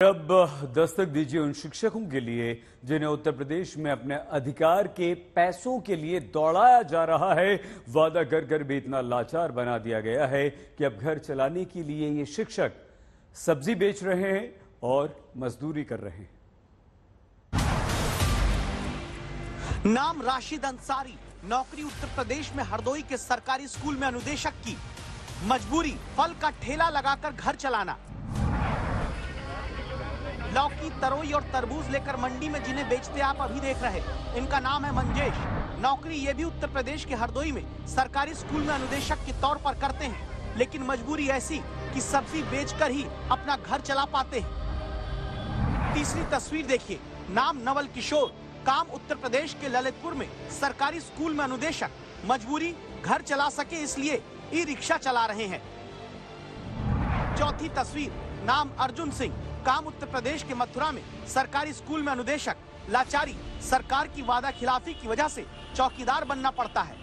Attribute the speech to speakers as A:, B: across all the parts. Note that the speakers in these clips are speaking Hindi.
A: अब दस्तक दीजिए उन शिक्षकों के लिए जिन्हें उत्तर प्रदेश में अपने अधिकार के पैसों के लिए दौड़ाया जा रहा है। वादा कर कर भी इतना लाचार बना दिया गया है कि अब घर चलाने के लिए ये शिक्षक सब्ज़ी बेच रहे हैं और मजदूरी कर रहे हैं।
B: नाम राशिद अंसारी, नौकरी उत्तर प्रदेश में हरदोई के सरकारी स्कूल में अनुदेशक की। मजबूरी, फल का ठेला लगाकर घर चलाना। लौकी तरोई और तरबूज लेकर मंडी में जिन्हें बेचते आप अभी देख रहे इनका नाम है मंजेश। नौकरी ये भी उत्तर प्रदेश के हरदोई में सरकारी स्कूल में अनुदेशक के तौर पर करते हैं। लेकिन मजबूरी ऐसी कि सब्ज़ी बेचकर ही अपना घर चला पाते हैं। तीसरी तस्वीर देखिए। नाम नवल किशोर। काम उत्तर प्रदेश के ललितपुर में सरकारी स्कूल में अनुदेशक। मजबूरी घर चला सके इसलिए ई रिक्शा चला रहे हैं। चौथी तस्वीर। नाम अर्जुन सिंह। काम उत्तर प्रदेश के मथुरा में सरकारी स्कूल में अनुदेशक लाचारी सरकार की वादा खिलाफी की वजह से चौकीदार बनना पड़ता है।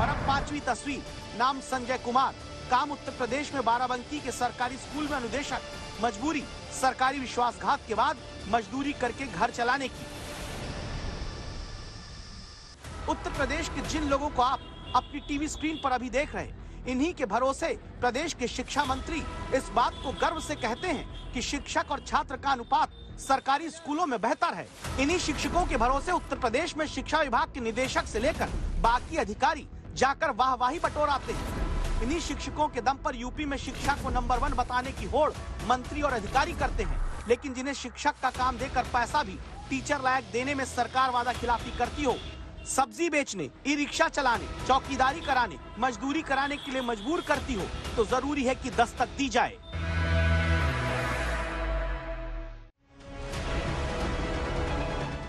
B: और अब पांचवी तस्वीर। नाम संजय कुमार। काम उत्तर प्रदेश में बाराबंकी के सरकारी स्कूल में अनुदेशक मजबूरी। सरकारी विश्वासघात के बाद मजदूरी करके घर चलाने की। उत्तर प्रदेश के जिन लोगों को आप अपनी टीवी स्क्रीन पर अभी देख रहे हैं इन्हीं के भरोसे प्रदेश के शिक्षा मंत्री इस बात को गर्व से कहते हैं कि शिक्षक और छात्र का अनुपात सरकारी स्कूलों में बेहतर है। इन्हीं शिक्षकों के भरोसे उत्तर प्रदेश में शिक्षा विभाग के निदेशक से लेकर बाकी अधिकारी जाकर वाहवाही बटोराते हैं। इन्हीं शिक्षकों के दम पर यूपी में शिक्षा को नंबर वन बताने की होड़ मंत्री और अधिकारी करते हैं, लेकिन जिन्हें शिक्षक का काम देकर पैसा भी टीचर लायक देने में सरकार वादा खिलाफी करती हो सब्ज़ी बेचने ई रिक्शा चलाने, चौकीदारी कराने, मजदूरी कराने के लिए मजबूर करती हो तो ज़रूरी है कि दस्तक दी जाए।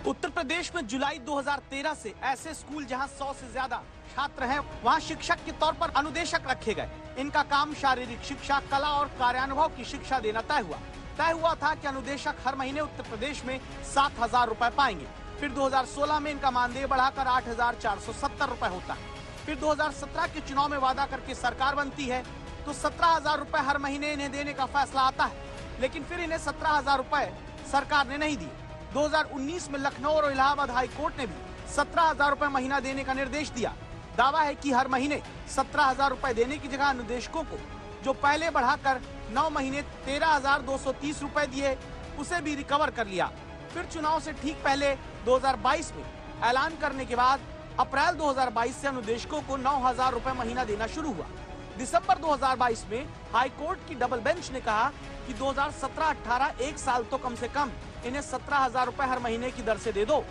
B: उत्तर प्रदेश में जुलाई 2013 से ऐसे स्कूल जहाँ 100 से ज़्यादा छात्र हैं, वहाँ शिक्षक के तौर पर अनुदेशक रखे गए। इनका काम शारीरिक शिक्षा, कला और कार्यानुभव की शिक्षा देना तय हुआ। तय हुआ था कि अनुदेशक हर महीने उत्तर प्रदेश में सात हज़ार रूपए पाएँगे। फिर 2016 में इनका मानदेय बढ़ाकर आठ हज़ार होता है। फिर 2017 के चुनाव में वादा करके सरकार बनती है तो सत्रह हज़ार रूपए हर महीने इन्हें देने का फैसला आता है। लेकिन फिर इन्हें सत्रह हज़ार रूपए सरकार ने नहीं दिए। 2019 में लखनऊ और इलाहाबाद हाई कोर्ट ने भी सत्रह हज़ार रूपए महीना देने का निर्देश दिया। दावा है कि हर महीने सत्रह हज़ार रूपए देने की जगह अनुदेशकों को, जो पहले बढ़ाकर नौ महीने तेरह हज़ार दो सौ तीस रूपए दिए, उसे भी रिकवर कर लिया। फिर चुनाव से ठीक पहले 2022 में ऐलान करने के बाद अप्रैल 2022 से अनुदेशकों को नौ हज़ार रूपए महीना देना शुरू हुआ। दिसंबर 2022 में हाई कोर्ट की डबल बेंच ने कहा कि 2017-18 एक साल तो कम से कम इन्हें सत्रह हज़ार रूपए हर महीने की दर से दे दो।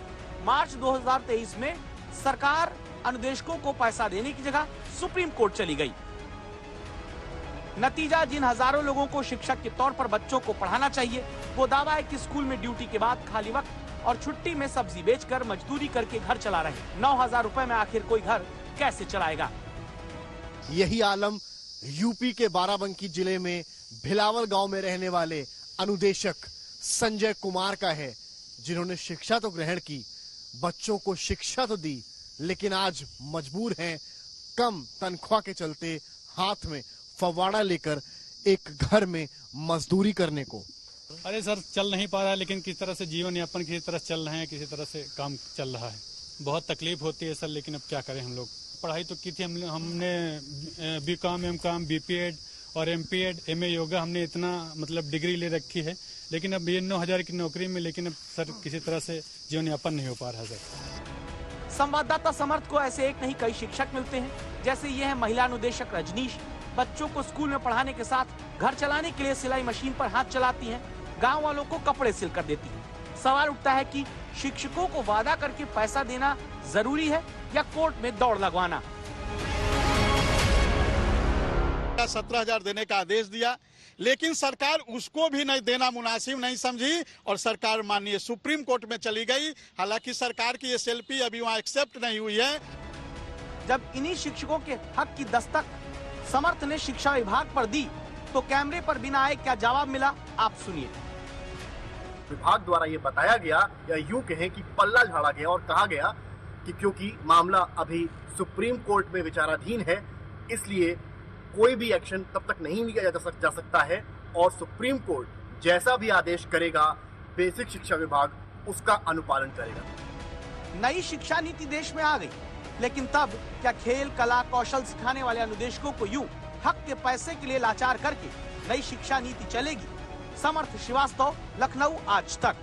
B: मार्च 2023 में सरकार अनुदेशकों को पैसा देने की जगह सुप्रीम कोर्ट चली गई। नतीजा जिन हज़ारों लोगों को शिक्षक के तौर पर बच्चों को पढ़ाना चाहिए, वो दावा है कि स्कूल में ड्यूटी के बाद खाली वक्त और छुट्टी में सब्ज़ी बेचकर मजदूरी करके घर चला रहे नौ हज़ार रूपए में आखिर कोई घर कैसे चलाएगा?
C: यही आलम यूपी के बाराबंकी ज़िले में भिलावल गाँव में रहने वाले अनुदेशक संजय कुमार का है, जिन्होंने शिक्षा तो ग्रहण की, बच्चों को शिक्षा तो दी, लेकिन आज मजबूर हैं, कम तनख्वाह के चलते हाथ में फवाड़ा लेकर एक घर में मजदूरी करने को।
D: अरे सर, चल नहीं पा रहा है लेकिन किस तरह से जीवन यापन, किसी तरह चल रहे हैं, किसी तरह से काम चल रहा है। बहुत तकलीफ़ होती है सर, लेकिन अब क्या करें हम लोग? पढ़ाई तो की थी हम हमने B Com M Com B P Ed और M P Ed M A yoga हमने इतना मतलब डिग्री ले रखी है। लेकिन अब ये नौ हज़ार की नौकरी में, लेकिन अब सर किसी तरह से जीवन यापन नहीं हो पा रहा, सर।
B: संवाददाता समर्थ को ऐसे एक नहीं, कई शिक्षक मिलते हैं। जैसे ये है महिला अनुदेशक रजनीश। बच्चों को स्कूल में पढ़ाने के साथ घर चलाने के लिए सिलाई मशीन पर हाथ चलाती हैं। गाँव वालों को कपड़े सिल कर देती है। सवाल उठता है कि शिक्षकों को वादा करके पैसा देना ज़रूरी है या कोर्ट में दौड़ लगवाना?
E: सत्रह हज़ार देने का आदेश दिया लेकिन सरकार उसको भी नहीं देना मुनासिब नहीं समझी और सरकार माननीय सुप्रीम कोर्ट में चली गई। हालाँकि सरकार की एस अभी वहाँ एक्सेप्ट नहीं हुई है।
B: जब इन्हीं शिक्षकों के हक की दस्तक समर्थ ने शिक्षा विभाग पर दी तो कैमरे पर बिना आए क्या जवाब मिला? आप सुनिए।
F: विभाग द्वारा ये बताया गया या यूँ कहें कि पल्ला झाड़ा गया और कहा गया कि क्योंकि मामला अभी सुप्रीम कोर्ट में विचाराधीन है इसलिए कोई भी एक्शन तब तक नहीं लिया जा, सक, जा सकता है और सुप्रीम कोर्ट जैसा भी आदेश करेगा बेसिक शिक्षा विभाग उसका अनुपालन करेगा।
B: नई शिक्षा नीति देश में आ गई लेकिन तब क्या खेल कला कौशल सिखाने वाले अनुदेशकों को यूँ हक के पैसे के लिए लाचार करके नई शिक्षा नीति चलेगी? समर्थ श्रीवास्तव लखनऊ आज तक।